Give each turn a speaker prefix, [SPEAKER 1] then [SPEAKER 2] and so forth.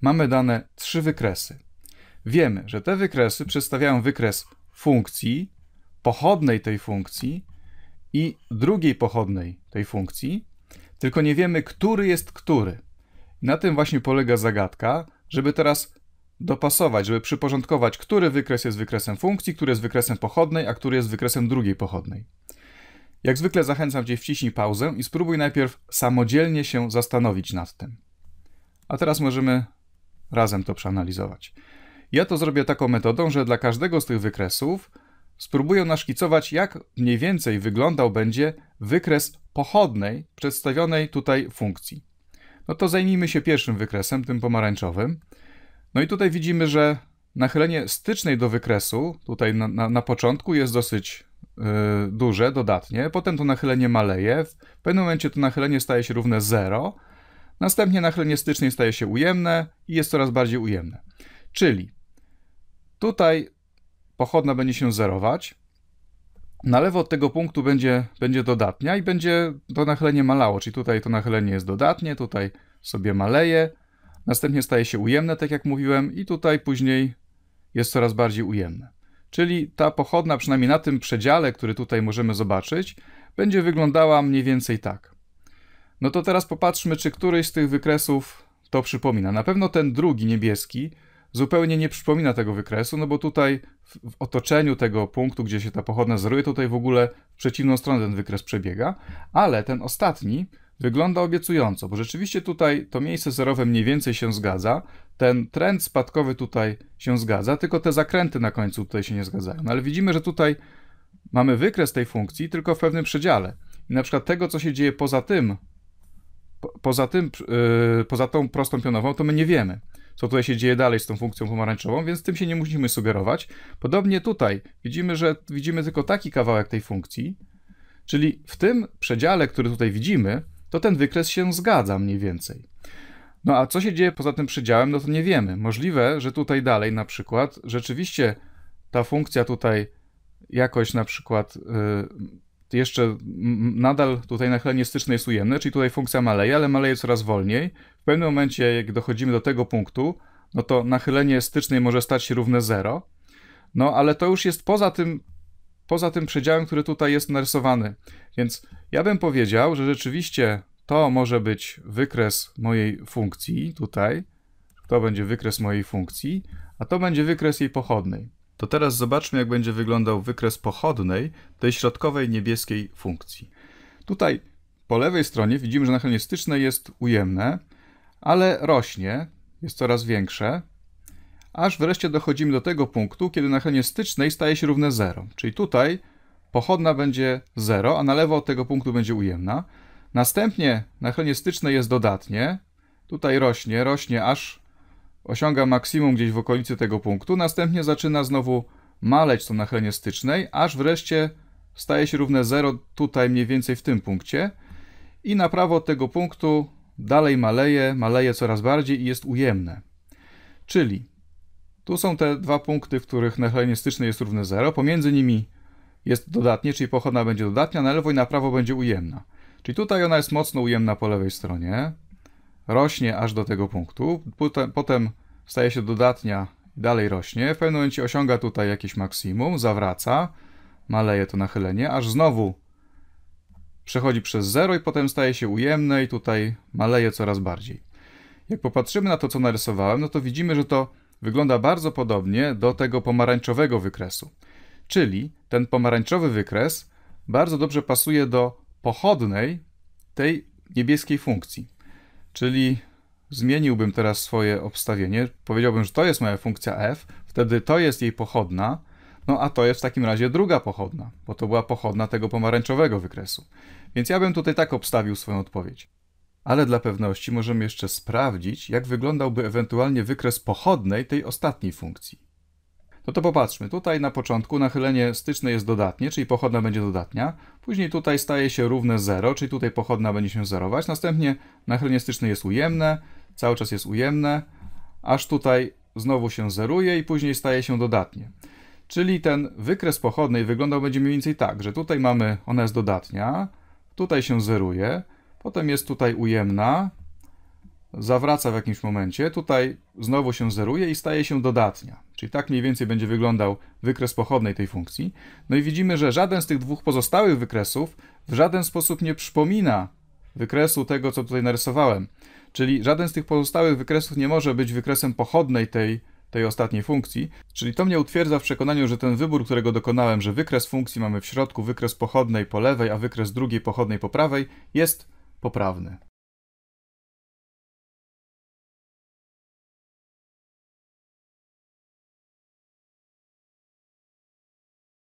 [SPEAKER 1] mamy dane trzy wykresy. Wiemy, że te wykresy przedstawiają wykres funkcji, pochodnej tej funkcji i drugiej pochodnej tej funkcji, tylko nie wiemy, który jest który. Na tym właśnie polega zagadka, żeby teraz dopasować, żeby przyporządkować, który wykres jest wykresem funkcji, który jest wykresem pochodnej, a który jest wykresem drugiej pochodnej. Jak zwykle zachęcam Cię, wciśnij pauzę i spróbuj najpierw samodzielnie się zastanowić nad tym. A teraz możemy razem to przeanalizować. Ja to zrobię taką metodą, że dla każdego z tych wykresów spróbuję naszkicować, jak mniej więcej wyglądał będzie wykres pochodnej przedstawionej tutaj funkcji. No to zajmijmy się pierwszym wykresem, tym pomarańczowym. No i tutaj widzimy, że nachylenie stycznej do wykresu, tutaj na, na, na początku jest dosyć yy, duże, dodatnie, potem to nachylenie maleje, w pewnym momencie to nachylenie staje się równe 0, następnie nachylenie stycznej staje się ujemne i jest coraz bardziej ujemne. Czyli tutaj pochodna będzie się zerować, na lewo od tego punktu będzie, będzie dodatnia i będzie to nachylenie malało, czyli tutaj to nachylenie jest dodatnie, tutaj sobie maleje, następnie staje się ujemne, tak jak mówiłem, i tutaj później jest coraz bardziej ujemne. Czyli ta pochodna, przynajmniej na tym przedziale, który tutaj możemy zobaczyć, będzie wyglądała mniej więcej tak. No to teraz popatrzmy, czy któryś z tych wykresów to przypomina. Na pewno ten drugi, niebieski, zupełnie nie przypomina tego wykresu, no bo tutaj w, otoczeniu tego punktu, gdzie się ta pochodna zeruje, tutaj w ogóle w przeciwną stronę ten wykres przebiega, ale ten ostatni wygląda obiecująco, bo rzeczywiście tutaj to miejsce zerowe mniej więcej się zgadza, ten trend spadkowy tutaj się zgadza, tylko te zakręty na końcu tutaj się nie zgadzają. No ale widzimy, że tutaj mamy wykres tej funkcji tylko w pewnym przedziale. I na przykład tego, co się dzieje poza tym, po, poza tym, yy, poza tą prostą pionową, to my nie wiemy co tutaj się dzieje dalej z tą funkcją pomarańczową, więc tym się nie musimy sugerować. Podobnie tutaj widzimy, że widzimy tylko taki kawałek tej funkcji, czyli w tym przedziale, który tutaj widzimy, to ten wykres się zgadza mniej więcej. No a co się dzieje poza tym przedziałem, no to nie wiemy. Możliwe, że tutaj dalej na przykład rzeczywiście ta funkcja tutaj jakoś na przykład yy, jeszcze nadal tutaj nachylenie styczne jest ujemne, czyli tutaj funkcja maleje, ale maleje coraz wolniej. W pewnym momencie, jak dochodzimy do tego punktu, no to nachylenie stycznej może stać się równe 0. No ale to już jest poza tym, poza tym przedziałem, który tutaj jest narysowany. Więc ja bym powiedział, że rzeczywiście to może być wykres mojej funkcji tutaj. To będzie wykres mojej funkcji, a to będzie wykres jej pochodnej. To teraz zobaczmy, jak będzie wyglądał wykres pochodnej tej środkowej niebieskiej funkcji. Tutaj po lewej stronie widzimy, że nachylenie styczne jest ujemne, ale rośnie, jest coraz większe, aż wreszcie dochodzimy do tego punktu, kiedy nachylenie stycznej staje się równe 0. Czyli tutaj pochodna będzie 0, a na lewo od tego punktu będzie ujemna. Następnie nachylenie styczne jest dodatnie, tutaj rośnie, rośnie aż osiąga maksimum gdzieś w okolicy tego punktu, następnie zaczyna znowu maleć to nachylenie stycznej, aż wreszcie staje się równe 0 tutaj mniej więcej w tym punkcie i na prawo od tego punktu dalej maleje, maleje coraz bardziej i jest ujemne. Czyli tu są te dwa punkty, w których nachylenie styczne jest równe 0, pomiędzy nimi jest dodatnie, czyli pochodna będzie dodatnia, na lewo i na prawo będzie ujemna. Czyli tutaj ona jest mocno ujemna po lewej stronie, rośnie aż do tego punktu, potem, staje się dodatnia dalej rośnie, w pewnym momencie osiąga tutaj jakieś maksimum, zawraca, maleje to nachylenie, aż znowu przechodzi przez 0 i potem staje się ujemne i tutaj maleje coraz bardziej. Jak popatrzymy na to, co narysowałem, no to widzimy, że to wygląda bardzo podobnie do tego pomarańczowego wykresu. Czyli ten pomarańczowy wykres bardzo dobrze pasuje do pochodnej tej niebieskiej funkcji. Czyli zmieniłbym teraz swoje obstawienie, powiedziałbym, że to jest moja funkcja f, wtedy to jest jej pochodna, no a to jest w takim razie druga pochodna, bo to była pochodna tego pomarańczowego wykresu. Więc ja bym tutaj tak obstawił swoją odpowiedź. Ale dla pewności możemy jeszcze sprawdzić, jak wyglądałby ewentualnie wykres pochodnej tej ostatniej funkcji. No to popatrzmy, tutaj na początku nachylenie styczne jest dodatnie, czyli pochodna będzie dodatnia, później tutaj staje się równe 0, czyli tutaj pochodna będzie się zerować, następnie nachylenie styczne jest ujemne, cały czas jest ujemne, aż tutaj znowu się zeruje i później staje się dodatnie. Czyli ten wykres pochodnej wyglądał będzie mniej więcej tak, że tutaj mamy, ona jest dodatnia, tutaj się zeruje, potem jest tutaj ujemna, zawraca w jakimś momencie, tutaj znowu się zeruje i staje się dodatnia. Czyli tak mniej więcej będzie wyglądał wykres pochodnej tej funkcji. No i widzimy, że żaden z tych dwóch pozostałych wykresów w żaden sposób nie przypomina wykresu tego, co tutaj narysowałem. Czyli żaden z tych pozostałych wykresów nie może być wykresem pochodnej tej, tej ostatniej funkcji. Czyli to mnie utwierdza w przekonaniu, że ten wybór, którego dokonałem, że wykres funkcji mamy w środku, wykres pochodnej po lewej, a wykres drugiej pochodnej po prawej, jest poprawny.